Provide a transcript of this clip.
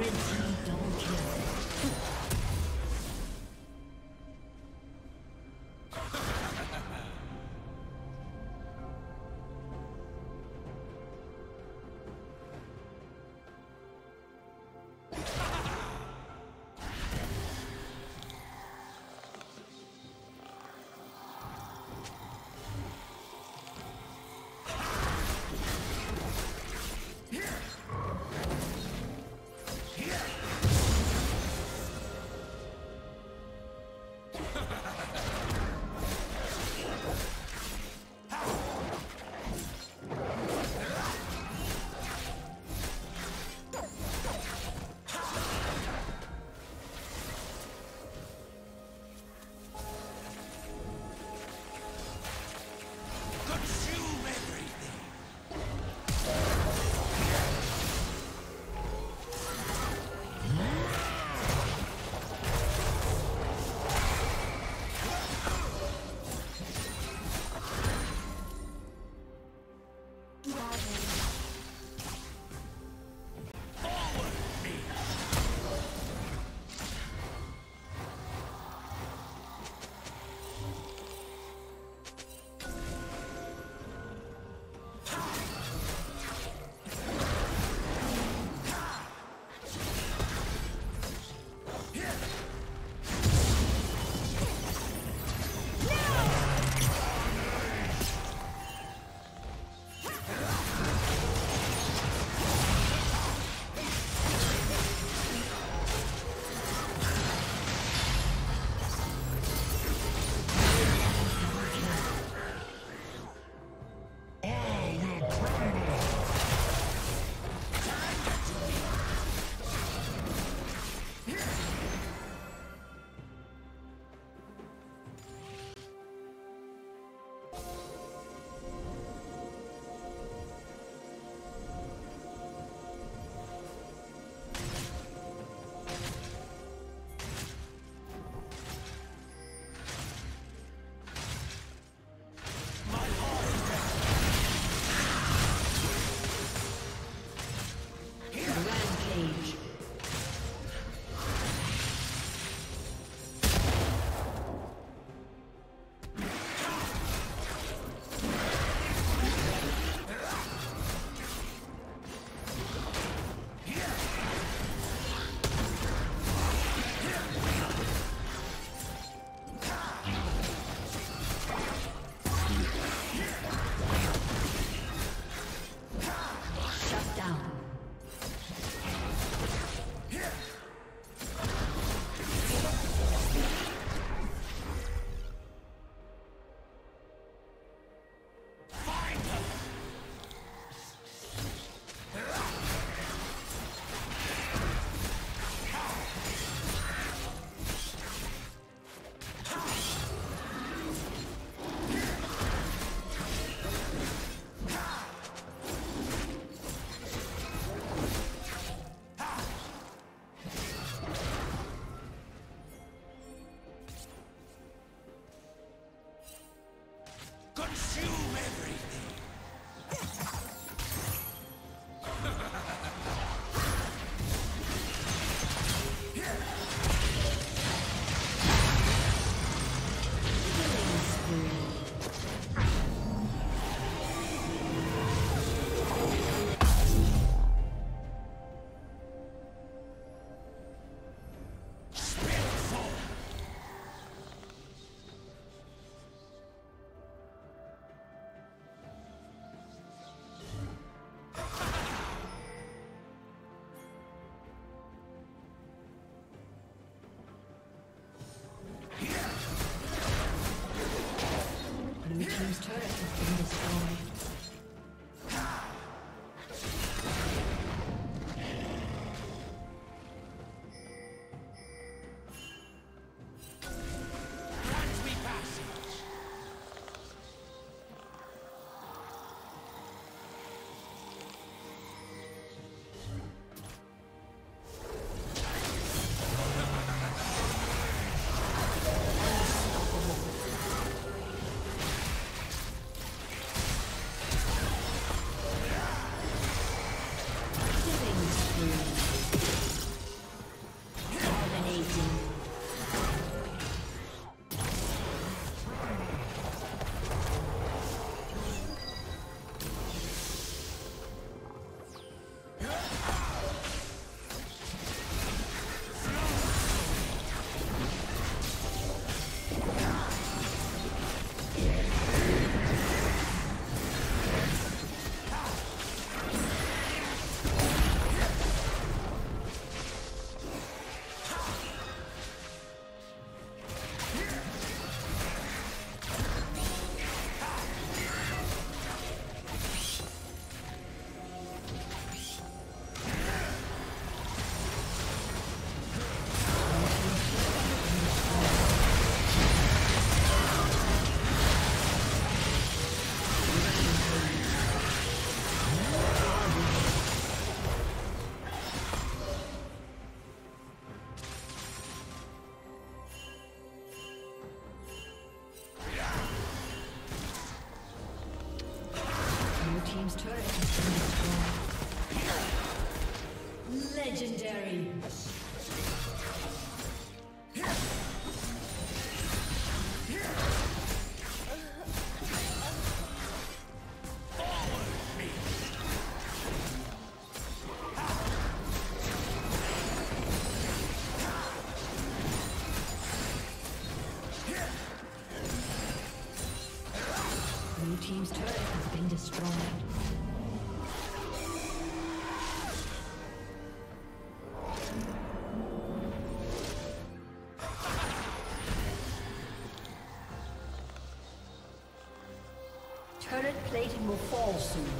Red turret has been destroyed. Legendary. Turret plating will fall soon.